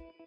What?